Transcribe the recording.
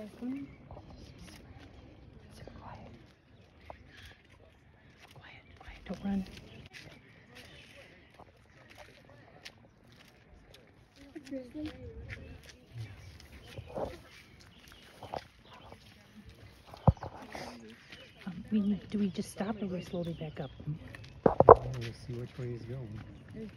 Carefully. Sit quiet. Quiet, quiet. Don't run. Grizzly. Um, we do we just stop or we slowly back up? We'll see which way he's going. There's.